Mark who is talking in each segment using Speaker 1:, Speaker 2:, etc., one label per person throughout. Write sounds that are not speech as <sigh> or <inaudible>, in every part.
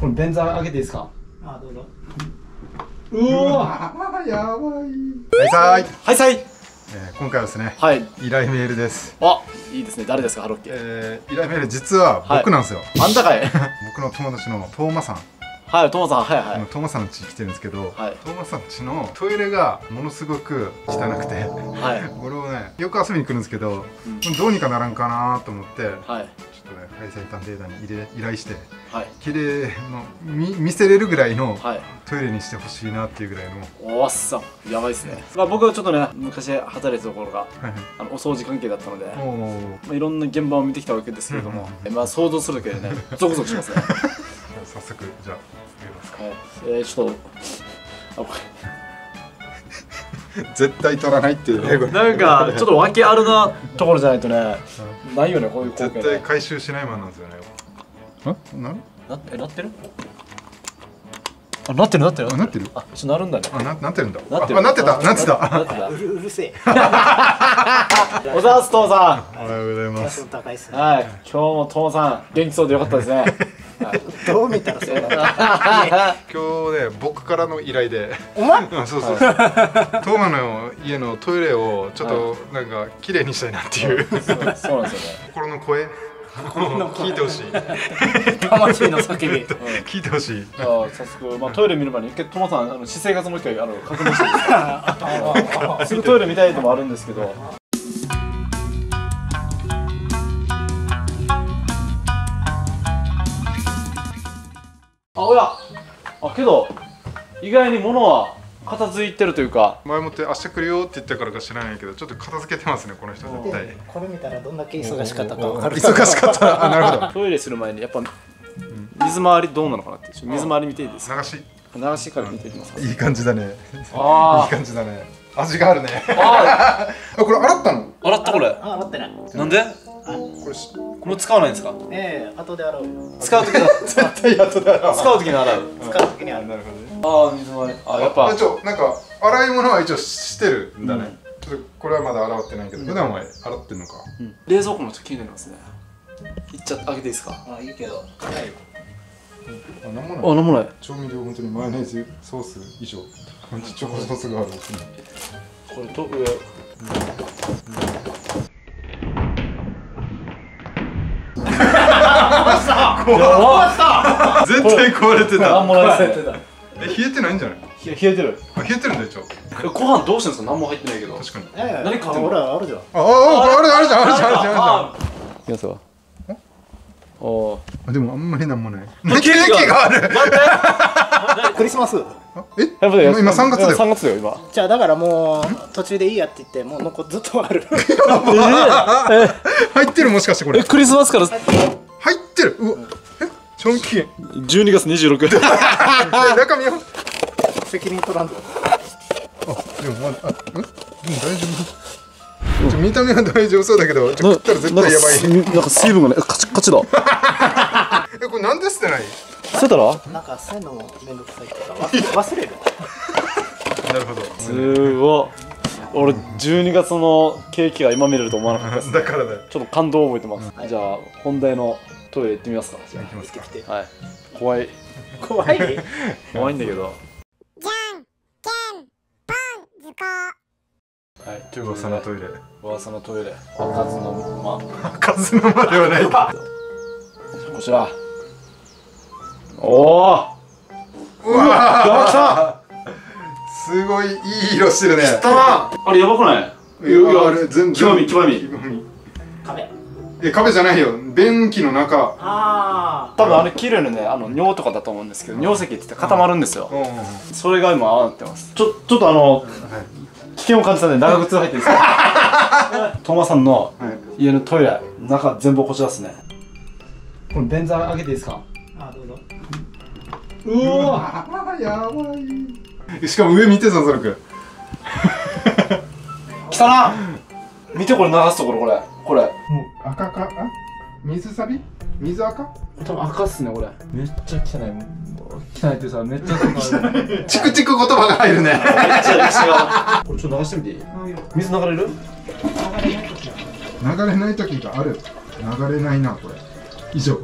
Speaker 1: これ便座開けていいですか？
Speaker 2: あどうぞ。
Speaker 1: うわ！
Speaker 3: あやばい。はいさーい、
Speaker 1: はいさい
Speaker 3: えー今回はですね
Speaker 1: はい。
Speaker 3: 依頼メールです。
Speaker 1: あいいですね。誰ですか？ハロッケ。
Speaker 3: えー依頼メール実は僕なんですよ、
Speaker 1: あんたかい。<laughs>
Speaker 3: 僕の友達のトーマさん、
Speaker 1: はいトモさんはいはい。
Speaker 3: トーマさんの家来てるんですけど、
Speaker 1: はい。
Speaker 3: トーマさん家のトイレがものすごく汚くて
Speaker 1: はい。<laughs>
Speaker 3: 俺もねよく遊びに来るんですけど、どうにかならんかなと思って、
Speaker 1: はい。
Speaker 3: ちょっとね配線探偵団に入れ依頼して
Speaker 1: はい。
Speaker 3: 綺麗の見見せれるぐらいの
Speaker 1: はい。
Speaker 3: トイレにしてほしいなっていうぐらいの、
Speaker 1: おっさん。やばいですね。まあ僕はちょっとね昔働いてたところが
Speaker 3: はいはい。
Speaker 1: あのお掃除関係だったのでまあ、いろんな現場を見てきたわけですけれども、
Speaker 3: うん
Speaker 1: まあ想像するだけでねゾクゾクしますね、は <laughs>
Speaker 3: 早速じゃあやりますか。
Speaker 1: い。えー、ちょっとあこ <laughs>
Speaker 3: 絶対取らないっていうね。
Speaker 1: れなんかちょっと訳あるなところじゃないとねないよねこういう光景ね。
Speaker 3: 絶対回収しないマンなんですよね。んな
Speaker 1: なえなってる？あなってるなってる。
Speaker 3: あなってる？
Speaker 1: あ一応なるんだね。
Speaker 3: あななってるんだ。
Speaker 1: なってる。
Speaker 3: あなってたなってた。
Speaker 1: なってた。<laughs>
Speaker 2: うるうるせえ。<laughs>
Speaker 1: おざーすともさ
Speaker 3: おはようございます。
Speaker 2: その高いっす
Speaker 1: ん
Speaker 2: ね。
Speaker 1: はい。今日もともさん元気そうでよかったですね <laughs>
Speaker 2: どう見たらそうなの？<laughs>
Speaker 3: 今日ね僕からの依頼で。
Speaker 2: お前？
Speaker 3: うんそうそう、トーマの家のトイレをちょっとなんか綺麗にしたいなっていう。
Speaker 1: そうそうなんですよね。
Speaker 3: 心の声？聞いてほしい。
Speaker 2: 魂の叫び。<laughs>
Speaker 3: 聞いてほしい。
Speaker 1: あ早速、まあ、トイレ見る前に一回ともさんあの私生活もう一回あの確認してい。いですぐトイレ見たいのもあるんですけどあおや。あけど意外に物は片付いてるというか。
Speaker 3: 前もって明日来るよって言ったからか知らないけどちょっと片付けてますねこの人絶対。
Speaker 2: これ見たらどんだけ忙しかったか分かる。
Speaker 3: 忙しかった。あなるほど。<laughs>
Speaker 1: トイレする前にやっぱ水回りどうなのかなって水回り見ていいですか？
Speaker 3: 流し。
Speaker 1: 流しから見ていきますか？
Speaker 3: いい感じだね。いい
Speaker 1: あ
Speaker 3: 感じだね。味があるね。
Speaker 1: あ <laughs>
Speaker 3: あこれ洗ったの？
Speaker 1: 洗ったこれ。
Speaker 2: あ待ってない。
Speaker 1: なんで？
Speaker 3: これし
Speaker 1: これ使わないんですか？
Speaker 2: ええ後で洗うよ。
Speaker 1: 使う時だ
Speaker 3: 絶対後で洗う
Speaker 1: 使う時に洗う。
Speaker 2: 使う時に洗う。
Speaker 3: なるほどね
Speaker 1: ああ水回り。あやっぱ。
Speaker 3: あちょなんか洗い物は一応してるんだね、
Speaker 1: うん。
Speaker 3: ちょっとこれはまだ洗ってないけど、普段は洗ってんのか？
Speaker 1: うん。冷蔵庫もちょっと気になりますね。いっちゃあげていいですか？
Speaker 2: あいいけど。辛いよ。
Speaker 3: あなんもない。
Speaker 1: あなんもない。
Speaker 3: 調味料本当にマヨネーズソース以上。チョコソースがある
Speaker 1: これと上 <laughs>
Speaker 3: 絶対壊れてた。
Speaker 1: もないですね
Speaker 3: え冷えてないんじゃない？
Speaker 1: 冷えてる。
Speaker 3: あ冷えてるんだ一応。
Speaker 1: えご飯どうしてんですか？何も入ってないけど。
Speaker 3: 確かに。
Speaker 2: ええ
Speaker 1: 何食ってんの？
Speaker 2: ほらあるじゃん。
Speaker 3: ああああれあれじゃんあれじゃんあれじゃんあ
Speaker 1: いきますよ。お
Speaker 3: でもあんまりなんもない。
Speaker 1: ケーキ
Speaker 3: が。ある。
Speaker 2: クリスマス。
Speaker 3: あえ今今3月だよ。
Speaker 1: 3月だよ今。
Speaker 2: じゃあだからもう途中でいいやって言ってもう残ずっとある。
Speaker 3: 入ってるもしかしてこれ。
Speaker 1: えクリスマスから
Speaker 3: 入ってる。うわ。え？賞味期限
Speaker 1: 12月26日 <laughs>
Speaker 3: え中身は？
Speaker 2: 責任取らんと。
Speaker 3: あでもまだあん？でも大丈夫？ちょ見た目は大丈夫そうだけどちょ食ったら絶対やばい。
Speaker 1: なんか水分がねカチッカチだ。<laughs>
Speaker 3: えこれなんで捨てない？
Speaker 1: 捨てたら？
Speaker 2: なんかそういうのもめんどくさいっていうか忘忘れる。<laughs>
Speaker 3: なるほど。
Speaker 1: すごい俺12月のケーキが今見れると思わなかったです
Speaker 3: だからだよ。
Speaker 1: ちょっと感動を覚えてます、じゃあ本題のトイレ行ってみますか。
Speaker 3: 行きますか。
Speaker 2: 来て
Speaker 1: はい。怖い。<laughs>
Speaker 2: 怖い？<laughs>
Speaker 1: 怖いんだけど。
Speaker 4: じゃんけんぽん図工。
Speaker 1: はい。
Speaker 3: 噂のトイレ。
Speaker 1: 噂のトイレ。開かずのま
Speaker 3: 数のまではない。か
Speaker 1: こちら。おお
Speaker 3: うわーすごいいい色してるね。
Speaker 1: たな。あれやばくない？
Speaker 3: いやあれ全
Speaker 1: 極み極み
Speaker 2: 壁。
Speaker 3: え壁じゃないよ。便器の中。
Speaker 2: あ
Speaker 1: 多分あれ綺麗にね。あの尿とかだと思うんですけど尿石って固まるんですよ、
Speaker 3: うん。
Speaker 1: それが今ああなってます。ちょちょっとあの危険を感じたんで長靴履いていいですか <laughs> トマさんの
Speaker 3: はい。
Speaker 1: 家のトイレ中全部こちらですね。これ便座開けていいですか？
Speaker 2: ーあーどうぞ。
Speaker 1: うわ。
Speaker 3: あやばい <laughs> しかも上見てさそらく
Speaker 1: 来たな見てこれ流すところこれ。これ。
Speaker 3: もう赤か？あ？水サビ水赤？
Speaker 1: 多分赤っすねこれ。めっちゃ汚い。もう汚いってさめっちゃ汚い。め <laughs> っ
Speaker 3: チクチク言葉が入るね。
Speaker 1: ちゃ歴史がこれちょっと流してみていい？水流れる？
Speaker 3: 流れない時がある。流れないなこれ。以上。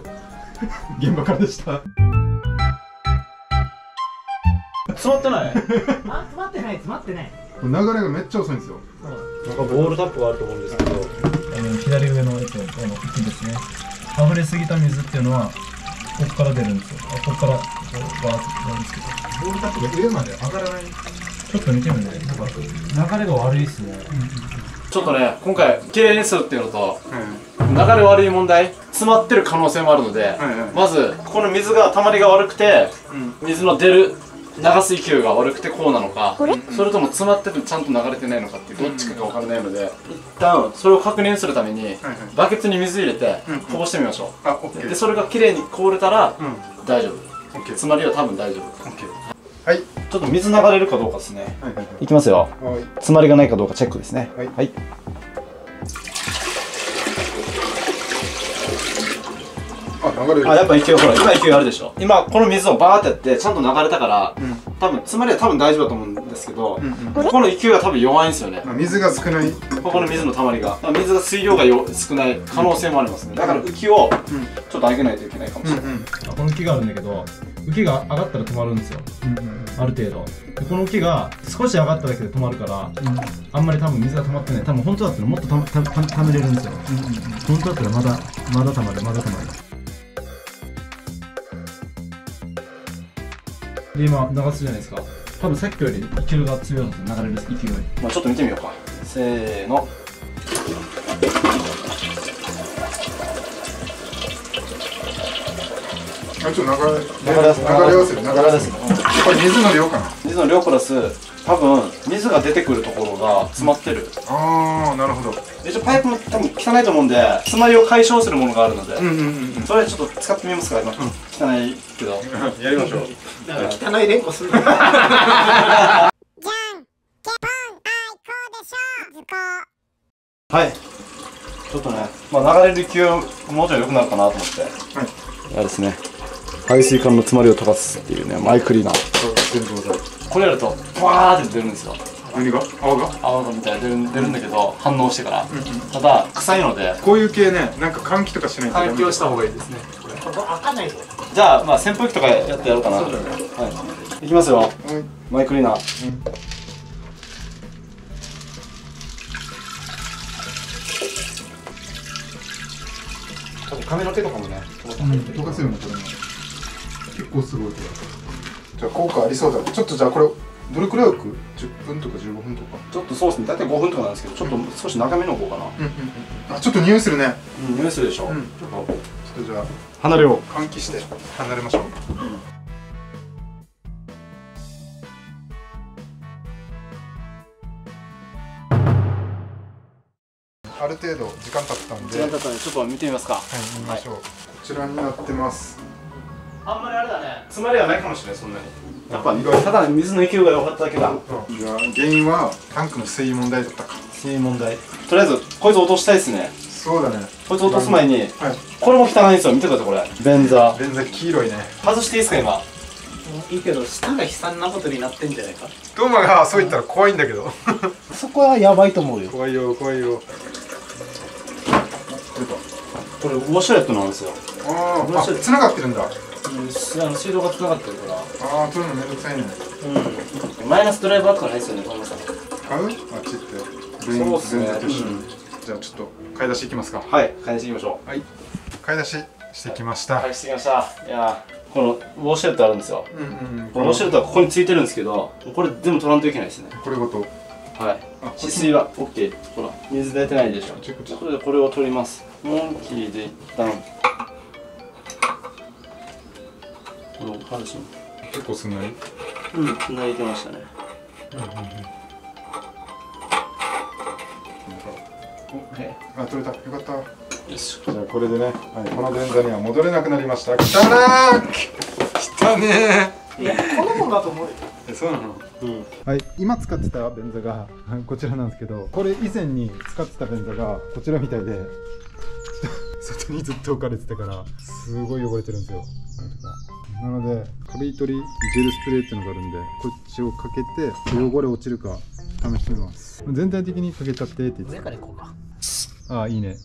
Speaker 3: 現場からでした
Speaker 1: 詰まってない。<laughs>
Speaker 2: あ詰まってない詰まってない。
Speaker 3: 流れがめっちゃ遅いんですよ。
Speaker 1: なんかボールタップがあると思うんですけど、あの左上のやつのこの茎ですね。溢れすぎた水っていうのは、ここから出るんですよ。あここからこうバーッと出るんですけど、
Speaker 3: ボールタップが上まで上がらない。
Speaker 1: ちょっと見てみるね。流れが悪いっすね。ちょっとね、今回綺麗にするっていうのと、流れ悪い問題、詰まってる可能性もあるので、
Speaker 3: はい
Speaker 1: まずここの水が溜まりが悪くて、水の出る流す勢いが悪くてこうなのか。それとも詰まっててちゃんと流れてないのかっていうどっちかが分からないので、一旦それを確認するために、
Speaker 3: はい
Speaker 1: バケツに水入れてこぼしてみましょ
Speaker 3: あオッケ
Speaker 1: う、
Speaker 3: ー
Speaker 1: でそれが綺麗に凍れたら、
Speaker 3: うん。
Speaker 1: 大丈夫。
Speaker 3: オッケー
Speaker 1: 詰まりは多分大丈夫。
Speaker 3: オッケーはい。
Speaker 1: ちょっと水流れるかどうかですね。
Speaker 3: はいはい。
Speaker 1: いきますよ。
Speaker 3: はい。
Speaker 1: 詰まりがないかどうかチェックですね。
Speaker 3: はい。
Speaker 1: はい、
Speaker 3: あ流れる。
Speaker 1: あやっぱ勢いほら今勢いあるでしょ。今この水をバーってやってちゃんと流れたから、多分詰まりは多分大丈夫だと思うんですけど、ここの勢いは多分弱いんですよね。
Speaker 3: まあ水が少ない。
Speaker 1: ここの水の溜まりが。水が水量がよ少ない可能性もありますね。だから浮きをちょっと上げないといけないかもしれない、この浮きがあるんだけど浮きが上がったら止まるんですよ。ある程度。でこの浮きが少し上がっただけで止まるから、あんまり多分水が溜まってない。多分本当だったらもっとたたた溜めれるんですよ、本当だったらまだまだ溜まるまだ溜まるで今流すじゃないですか。多分さっきより勢いが強いんですよ。流れる勢い。まあちょっと見てみようか。せーの。
Speaker 3: あちょっと流れ
Speaker 1: 流れやす
Speaker 3: 流れ合わせる流れ合わせる
Speaker 1: やす
Speaker 3: これ水の量かな？
Speaker 1: 水の量プラス多分水が出てくるところが詰まってる。
Speaker 3: ああなるほど。
Speaker 1: 一応パイプも多分汚いと思うんで詰まりを解消するものがあるので、
Speaker 3: うんうんうん
Speaker 1: それちょっと使ってみますか今、汚いけど。<laughs>
Speaker 3: やりましょう
Speaker 2: なんか汚い連呼す
Speaker 4: じゃんけんぽんあいこうでしょ図工。
Speaker 1: はい。ちょっとね、まあ、流れる勢いもうちょい良くなるかなと思って。はい。いやですね。排水管の詰まりを溶かすっていうねマイクリーナー
Speaker 3: そう全部ござい。
Speaker 1: これやるとワーって出るんですよ。
Speaker 3: 何が？泡が？
Speaker 1: 泡がみたいに出る出るんだけど反応してから、ただ臭いので。
Speaker 3: こういう系ねなんか換気とかしないと
Speaker 1: 換気をした方がいいですね
Speaker 2: ここ開かないぞ
Speaker 1: じゃあまあ扇風機とかやってやろうかな。はい。いきますよ。
Speaker 3: はい
Speaker 1: マイクリーナー、多分髪の毛とかもね、
Speaker 3: 溶かせるのこれも結構すごい。これじゃあ効果ありそうだちょっとじゃあこれどれくらい置く？10分とか15分とか。
Speaker 1: ちょっとそうですね大体5分とかなんですけどちょっと少し長めの方かな。
Speaker 3: あちょっと匂いするね。
Speaker 1: うん匂いするでしょ、
Speaker 3: うん。
Speaker 1: ちょっと。
Speaker 3: ちょっとじゃあ
Speaker 1: 離れよう。
Speaker 3: 換気して離れましょう。ある程度時間経ったんで、はい、
Speaker 1: 時間経ったんでちょっと見てみますか。
Speaker 3: 見ましょう、こちらになってます
Speaker 1: あんまりあれだね。詰まりはないかもしれないそんなに。やっぱただ水の勢いが良かっただけだ。
Speaker 3: じゃあ原因はタンクの水位問題だったか。
Speaker 1: そういう問題。とりあえずこいつ落としたいですね。
Speaker 3: そうだね。
Speaker 1: こいつ落とす前に
Speaker 3: はい。
Speaker 1: これも汚いんですよ。見てくださいこれ。便座。
Speaker 3: レンズ黄色いね。
Speaker 1: 外していいですか今？
Speaker 2: いいけど舌が悲惨なことになってんじゃないか？
Speaker 3: トーマがそう言ったら怖いんだけど。<laughs>
Speaker 2: そこはやばいと思うよ。
Speaker 3: 怖いよ怖いよ。
Speaker 1: これウォシュレットなんですよ。
Speaker 3: あーあ繋がってるんだ
Speaker 1: うんすあの水道が繋がってるから。
Speaker 3: ああ取るのめんどくさいね。
Speaker 1: うん。マイナスドライバーとかないですよねトムさん。
Speaker 3: 買う？あっちって
Speaker 1: そうっすね。
Speaker 3: 全然と一緒じゃあちょっと買い出し行きますか。
Speaker 1: はい買いしていきましょう。
Speaker 3: はい。買い出ししてきました、
Speaker 1: 買いしてきました。いやーこのウォシュレットあるんですよ。
Speaker 3: うんうんうん。
Speaker 1: このウォシュレットはここについてるんですけどこれ全部取らんといけないですね。
Speaker 3: これごと？
Speaker 1: はい。
Speaker 3: あ
Speaker 1: 止水は OK ほら水出てないでしょ。これでこれを取ります。モンキーで一旦これを外し
Speaker 3: 結構すんなり
Speaker 1: うん泣いてましたね。
Speaker 3: あ取れた。よかった。
Speaker 1: よし。
Speaker 3: じゃあこれでね、はい、この便座には戻れなくなりました。来たなー。来たね
Speaker 2: いやこのもんだと思う
Speaker 3: えそうなの？
Speaker 1: うん。
Speaker 3: はい、今使ってた便座が <laughs> こちらなんですけどこれ以前に使ってた便座がこちらみたいで <laughs> 外にずっと置かれてたからすごい汚れてるんですよなのでカビ取りジェルスプレーっていうのがあるんでこっちをかけて汚れ落ちるか試してみます。全体的にかけちゃってってってああいいね。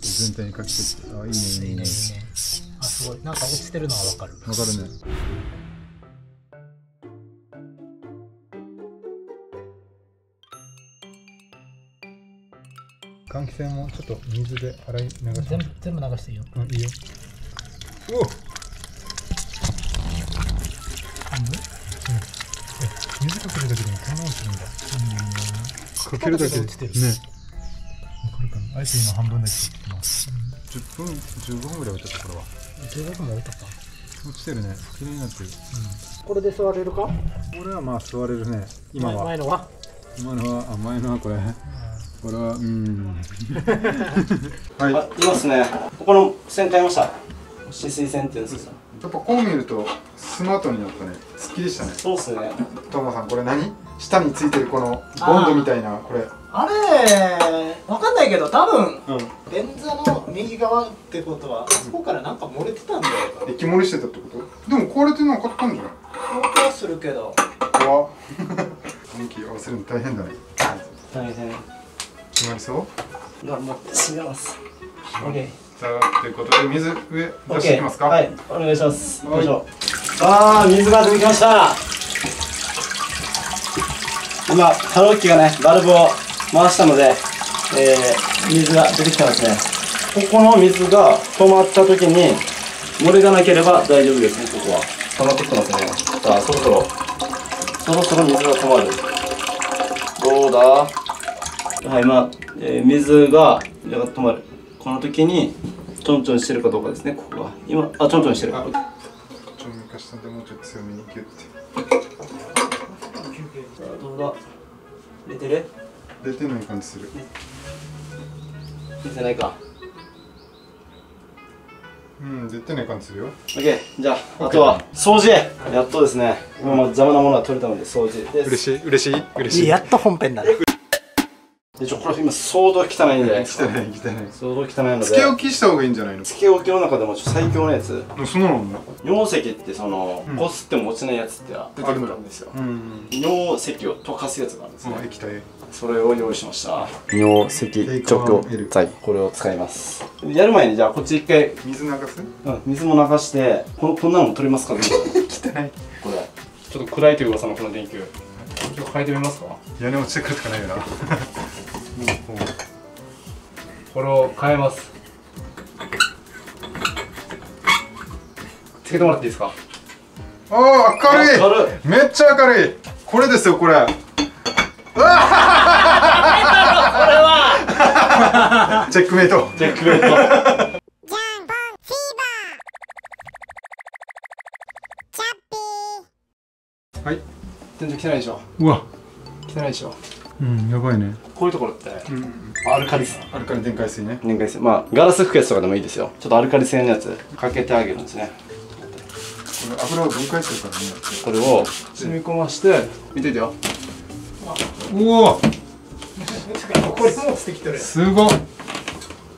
Speaker 3: 全体にかけちゃって。ああいいねいいね。いいね
Speaker 2: あすごい。なんか落ちてるのはわかる。
Speaker 3: わかるね。換気扇もちょっと水で洗い流し
Speaker 2: て全部流していいよ、
Speaker 3: うん、いいよ。おっ。けるだけでもこんな落ちる。んだかけるだけで
Speaker 2: 落ちてる
Speaker 3: ねわかるかなあえて今半分だけ切ってます、10分15分ぐらい置いたところは
Speaker 2: 15分も置いた？か
Speaker 3: 落ちてるね。綺麗になってる、
Speaker 2: これで座れるか？
Speaker 3: これはまあ座れるね。今
Speaker 2: 前
Speaker 3: は。
Speaker 2: 前のは？
Speaker 3: 今のはあ前のはこれ。これはうん。<laughs> はい。
Speaker 1: あいますね。ここの線買いました。止水線っていうんですか
Speaker 3: やっぱこう見るとスマートになったねすっきりしたね。
Speaker 1: そうっすね。
Speaker 3: トーマさんこれ何？下についてるこのボンドみたいなこれ。
Speaker 2: あれわかんないけど多分
Speaker 1: うん。
Speaker 2: 便座の右側ってことはあそこからなんか漏れてたんだよ
Speaker 3: 液漏れしてたってこと？でも壊れてなかったんじゃない？
Speaker 2: 音はするけど。
Speaker 3: 怖っ。電気合わせるの大変だね。
Speaker 1: 大変。
Speaker 3: 決まりそう？
Speaker 1: では持って閉めます。OK
Speaker 3: ということで水上出していきますか？
Speaker 1: はいお願いします。
Speaker 3: はい。
Speaker 1: よいしょ。あー水が出てきました。今カロッキがねバルブを回したので、えー、水が出てきてますね。ここの水が止まった時に漏れがなければ大丈夫ですねここは。溜まってきてますね。さあそろそろ。そろそろ水が止まる。どうだ？はいまあ、えー水が止まる。この時にちょんちょんしてるかどうかですねここが今あちょんちょんしてる。
Speaker 3: あちょっと昔したんでもうちょっと強めにギュッて。
Speaker 1: さあどうだ出てる？
Speaker 3: 出てない感じする。
Speaker 1: 出てないか。
Speaker 3: うん出てない感じするよ。
Speaker 1: OK じゃああとは掃除やっとですね。今まで邪魔なものが取れたので掃除です。
Speaker 3: 嬉しい嬉しい嬉しい。
Speaker 2: やっと本編だね
Speaker 1: でちょこれ今相当汚いんで <laughs>
Speaker 3: 汚い汚い。
Speaker 1: 相当汚いので。
Speaker 3: つけ置きした方がいいんじゃないの？
Speaker 1: つけ置きの中でも最強のやつ。
Speaker 3: そんなの
Speaker 1: 尿石ってその、
Speaker 3: うん。
Speaker 1: こすっても落ちないやつって出てくるんですよ。
Speaker 3: うん
Speaker 1: 尿石を溶かすやつがあるんですね、
Speaker 3: 液体。
Speaker 1: それを用意しました。尿石除去剤これを使います。やる前にじゃあこっち一回、
Speaker 3: 水流す？
Speaker 1: うん、水も流してこのこんなのも取れますか？ね <laughs>
Speaker 3: 汚い。
Speaker 1: これ。ちょっと暗いという噂のこの電球。ちょっと変えてみますか？
Speaker 3: 屋根落ちてくるとかないよな
Speaker 1: これを変えます。つけてもらっていいですか？
Speaker 3: ああ明るい。
Speaker 1: 明るい。
Speaker 3: めっちゃ明るい。これですよこれ。<laughs> うわ <laughs> チェックメイト。
Speaker 1: チェックメイト。
Speaker 4: じゃんぽんフィーバー。チャッピー。
Speaker 3: はい。
Speaker 1: 全然汚いでしょ。
Speaker 3: うわ。
Speaker 1: 汚いでしょ
Speaker 3: うんやばいね。
Speaker 1: こういうところって
Speaker 3: うん。
Speaker 1: アルカリ性
Speaker 3: アルカリ電解水ね。
Speaker 1: 年会性まあガラス吹くやつとかでもいいですよ。ちょっとアルカリ性のやつ。かけてあげるんですね。
Speaker 3: これ油を分解するからね。
Speaker 1: これを染み込まして見ててよ。
Speaker 3: うお。
Speaker 2: これもしてきてる
Speaker 3: すごっ。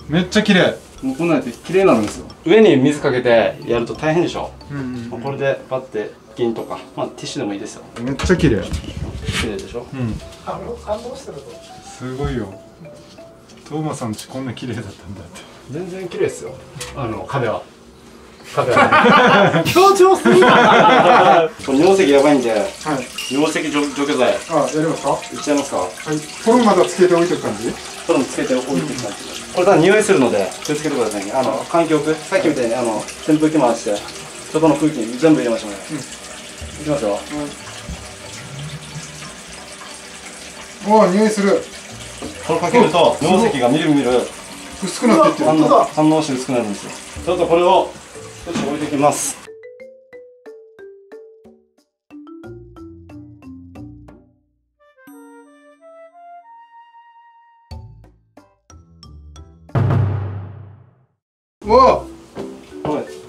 Speaker 3: めっちゃ綺麗。
Speaker 1: もうこんなんやって綺麗になるんですよ。上に水かけてやると大変でしょ、
Speaker 3: うん
Speaker 1: まあこれでパッて銀とか。まあティッシュでもいいですよ。
Speaker 3: めっちゃ綺麗。
Speaker 1: 綺麗でしょ。
Speaker 3: うん
Speaker 2: 感動してると
Speaker 3: すごいよ。トーマさんちこんな綺麗だったんだって。
Speaker 1: 全然綺麗ですよ。あの壁は。壁 <laughs> は
Speaker 2: 強調するな。
Speaker 1: これ尿石やばいんで。
Speaker 3: はい。
Speaker 1: 尿石除除去剤。
Speaker 3: あやりますか？はい
Speaker 1: っちゃいますか？
Speaker 3: これまだつけておいてる感じ？
Speaker 1: これもつけておいてきます。これ多分匂いするので気をつけてくださいね。あの環境区さっきみたいにあの扇風機回して外の空気に全部入れましょうね、いきますよ
Speaker 3: おお匂いする。
Speaker 1: これかけると尿石がみるみる
Speaker 3: 薄くなっていってる。
Speaker 1: 反応反応して薄くなるんですよ。ちょっとこれを少し置いておきます。
Speaker 3: うわ
Speaker 1: は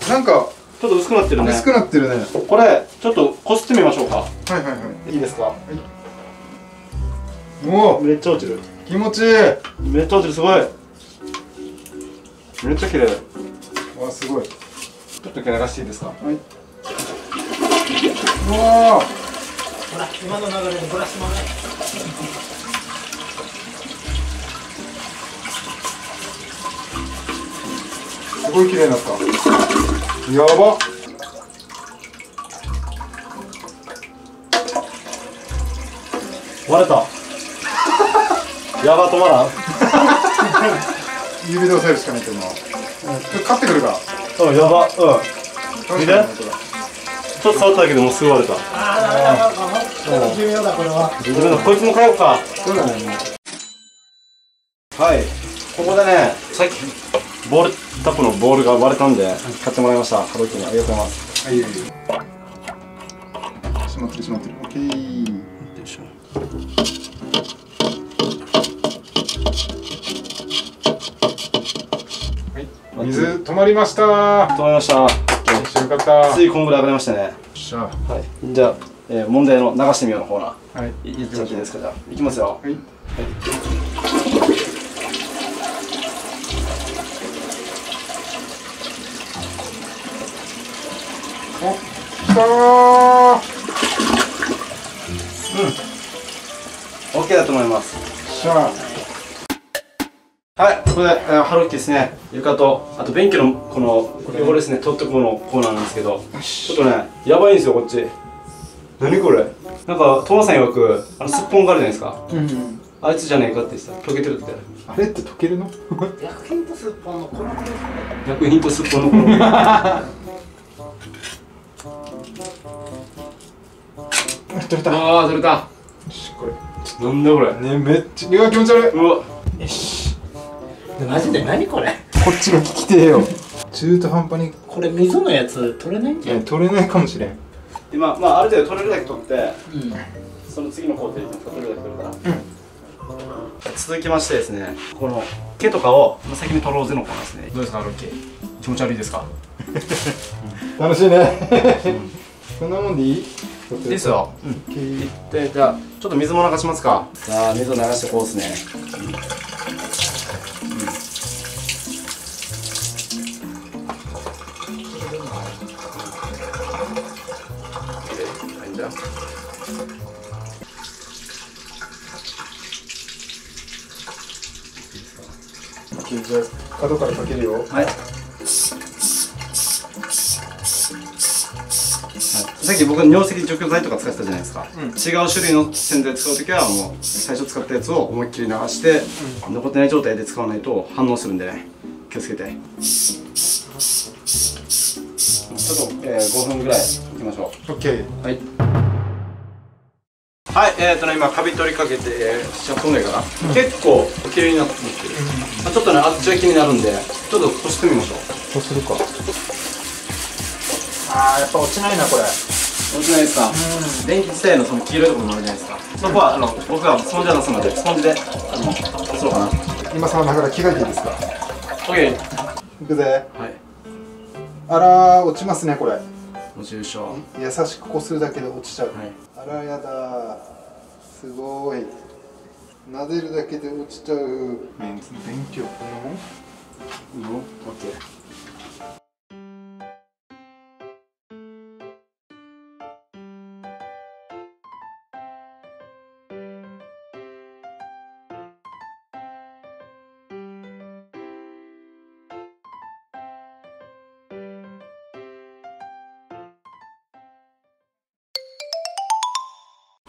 Speaker 1: い。
Speaker 3: なんか
Speaker 1: ちょっと薄くなってるね。
Speaker 3: 薄くなってるね。
Speaker 1: これちょっとこすってみましょうか。
Speaker 3: はいはいはい。
Speaker 1: いいですか？
Speaker 3: おお
Speaker 1: めっちゃ落ちる。
Speaker 3: 気持ちいい。
Speaker 1: めっちゃ落ちるすごい。めっちゃ綺麗。
Speaker 3: わすごい。
Speaker 1: ちょっと一回流していいですか？
Speaker 3: はい。うわ
Speaker 2: ほら今の流れでブラシもね。
Speaker 3: すごい綺麗になった。やば。
Speaker 1: 割れたやば止まらん？<laughs>
Speaker 3: 指で押さえるしかないと思う、買ってくるか。
Speaker 1: うんやば。うん。見て。ちょっと触っただけでもうすぐ割れた。
Speaker 2: ああだから重要だこれは。
Speaker 1: 自分のこいつも買おうか。
Speaker 3: そうだね。
Speaker 1: はい。ここでねさっきボールタップのボールが割れたんで買ってもらいました。ハローキにありがとうございます。
Speaker 3: はいいいよいいよ。閉まってる閉まってる。オッケー。
Speaker 1: よいしょ
Speaker 3: 止まりました。
Speaker 1: 止まりました。
Speaker 3: よかった。
Speaker 1: ついこんぐらい上がりましたね。
Speaker 3: よっしゃ。は
Speaker 1: はい。じゃあ、えー問題の流してみようのコーナー
Speaker 3: い
Speaker 1: いっちゃっていいですか？じゃあいきますよ。
Speaker 3: はい。お来たー。
Speaker 1: OK だと思います。
Speaker 3: しゃ
Speaker 1: はい、これで、えー、ハローキですね床とあと便器のこの汚れですね取ってこのコーナーなんですけどちょっとねやばいんですよこっち。何これ？なんかトマさん曰くあのすっぽんがあるじゃないですか。
Speaker 3: うん
Speaker 1: あいつじゃねえかって言ってた。溶けてるって。
Speaker 3: あれって溶けるの？<laughs>
Speaker 2: 薬品とスーパーのこのこ
Speaker 1: 薬品とすっぽんのこの。
Speaker 3: 取れた。
Speaker 1: ああ取れた。
Speaker 3: よしこれ。
Speaker 1: なんだこれ。
Speaker 3: ねめっちゃうわ気持ち悪い。う
Speaker 1: わ。
Speaker 2: よしマジで？何これ？
Speaker 3: こっちが聞きてえよ。中途半端に、
Speaker 2: これ水のやつ取れないんじゃん？
Speaker 3: ね、取れないかもしれん。
Speaker 1: 今まあある程度取れるだけ取って
Speaker 2: うん。
Speaker 1: その次の工程いきますか取れるだけ取るから。続きましてですねこの毛とかを先に取ろうぜのコーナーですね。どうですかハローキ気持ち悪いですか？<laughs>
Speaker 3: 楽しいね。そんなもんでいい？いい
Speaker 1: いいですようん。でじゃあちょっと水も流しますか。じゃあ水を流してこうですね
Speaker 3: 角からかけるよ。
Speaker 1: はい。さっき僕は尿石除去剤とか使ってたじゃないですか、違う種類の洗剤使う時はもう最初使ったやつを思いっきり流して、残ってない状態で使わないと反応するんでね。気をつけて。ちょっと、えー、5分ぐらいいきましょ
Speaker 3: オッケー
Speaker 1: うはいはい、えーとね、今、カビ取りかけて、えー、7、8分ぐらいかな、結構綺麗になってきてる、まあちょっとね、あっちが気になるんで、ちょっとこしてみましょう。
Speaker 3: そうするか。
Speaker 2: あーやっぱ落ちないなこれ。
Speaker 1: 落ちないですか、電気自体のその黄色いところもあるじゃないですか。そこはあの僕がスポンジを出すのでスポンジであの押そうかな。
Speaker 3: 今さながら着替えていいですか
Speaker 1: ？OK
Speaker 3: いくぜ。
Speaker 1: はい。
Speaker 3: あらー落ちますねこれ。
Speaker 1: 落ちるでしょ
Speaker 3: 優しくこするだけで落ちちゃう、
Speaker 1: はい
Speaker 3: あらやだすごい。撫でるだけで落ちちゃう。電気をこんなもん？
Speaker 1: いいよ OK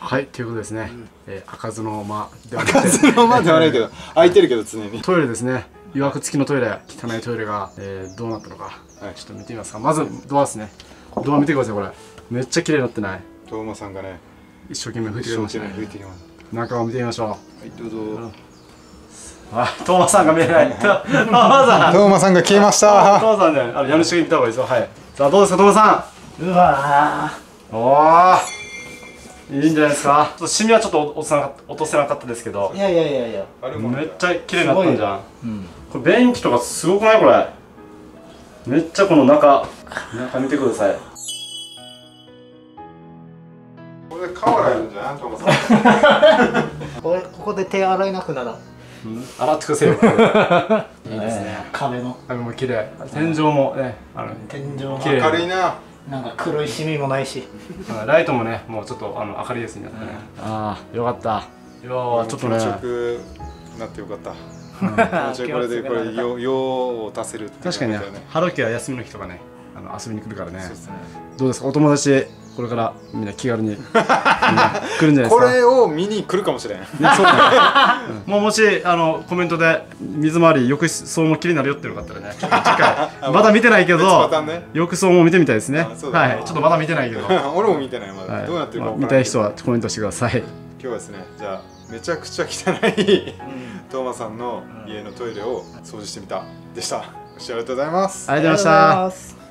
Speaker 1: はい、ということですね、えー開かずの間ではなくて。
Speaker 3: そのまではないけど空い。てるけど常に。
Speaker 1: トイレですね。曰く付きのトイレ汚いトイレが、えーどうなったのか、ちょっと見てみますか。まずドアですね。ドア見てくださいこれ。めっちゃ綺麗になってない。
Speaker 3: トーマさんがね
Speaker 1: 一生懸命拭いてくれました。ね
Speaker 3: 拭いてきます。
Speaker 1: 中を見てみましょう。
Speaker 3: はいどうぞ。
Speaker 1: あトーマさんが見えない。トーマさん。
Speaker 3: トーマさんが消えまし
Speaker 1: ト
Speaker 3: た
Speaker 1: ーマさんね。あの家主が見た方がいいですよはい。さあどうですかトーマさ
Speaker 2: うわ
Speaker 1: んおーいいんじゃないですか？ちょっとシミはちょっと落とせなかった落とせなかったですけど。
Speaker 2: ーいやいやいやいや。
Speaker 3: あれも
Speaker 1: めっちゃ綺麗になったんじゃん。
Speaker 2: うん。
Speaker 1: これ便器とかすごくない？これ。めっちゃこの中。中見てください。
Speaker 3: これで瓦やるんじゃんトーマさん。<laughs>
Speaker 2: これここで手洗えなくなら
Speaker 1: 洗ってくださいよ。いいですね
Speaker 2: えー壁の。
Speaker 1: あもう綺麗。天井もねあの
Speaker 2: 天井も。
Speaker 1: 綺麗。
Speaker 3: 明るいな
Speaker 2: なんか黒いシミもないし。
Speaker 1: ライトもねもうちょっとあの明るいですね、ああよかった。いやーちょっとね。
Speaker 3: 気持ちよくなってよかった。気持ちよくこれでこれ用用を足せるって
Speaker 1: 確かにねハロキは休みの日とかねあの遊びに来るからね。
Speaker 3: そうですね。
Speaker 1: どうですか？お友達これからみんな気軽に、う <laughs> ん来るんじゃないです
Speaker 3: こ
Speaker 1: か
Speaker 3: れを見に来るかもしれん。
Speaker 1: ね、そうだね、<laughs> もうもしあのコメントで水回り浴槽も気になるよってよかったらね次回 <laughs> まだ見てないけど
Speaker 3: ね。
Speaker 1: 浴槽も見てみたいですね。
Speaker 3: ね。
Speaker 1: はい。ちょっとまだ見てないけど、は
Speaker 3: 俺も見てないまだ、
Speaker 1: い。
Speaker 3: どうなってるか
Speaker 1: まあ見たい人はコメントしてください。
Speaker 3: 今日はですねじゃあめちゃくちゃ汚いトーマさんの家のトイレを掃除してみた。でした。ありがとうございます。
Speaker 1: ありがとうございました。
Speaker 2: す